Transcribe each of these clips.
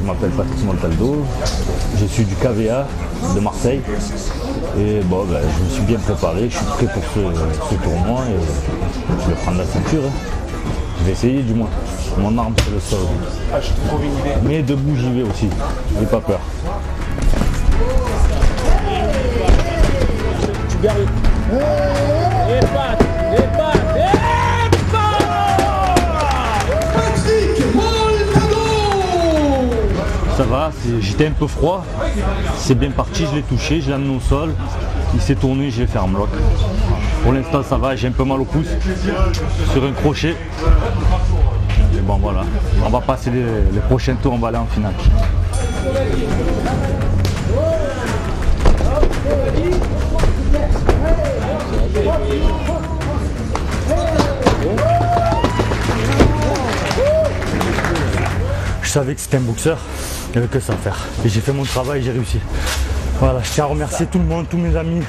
je m'appelle Patrice Montaldo, je suis du KVA de Marseille et bon, ben, je me suis bien préparé, je suis prêt pour ce, tournoi et je vais prendre la ceinture. hein. Je vais essayer du moins. Mon arme c'est le sol. Mais debout j'y vais aussi, j'ai pas peur. Tu gardes. Ça va, j'étais un peu froid, c'est bien parti, je l'ai touché, je l'ai amené au sol, il s'est tourné, je l'ai fait en bloc. Pour l'instant ça va, j'ai un peu mal au pouce sur un crochet. Mais bon voilà, on va passer les, les prochains tours, on va aller en finale. Je savais que c'était un boxeur, il n'y avait que ça à faire. Et j'ai fait mon travail, j'ai réussi. Voilà, je tiens à remercier tout le monde, tous mes amis,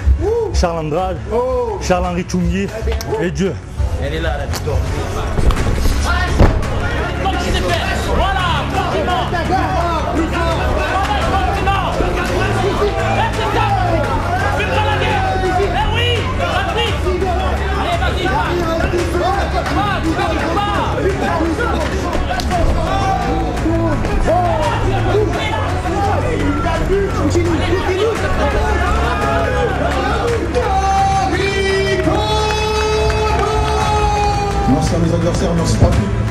Charles Andrade, Charles-Henri Tchoungui et Dieu. Comme parce les adversaires n'en savent pas plus.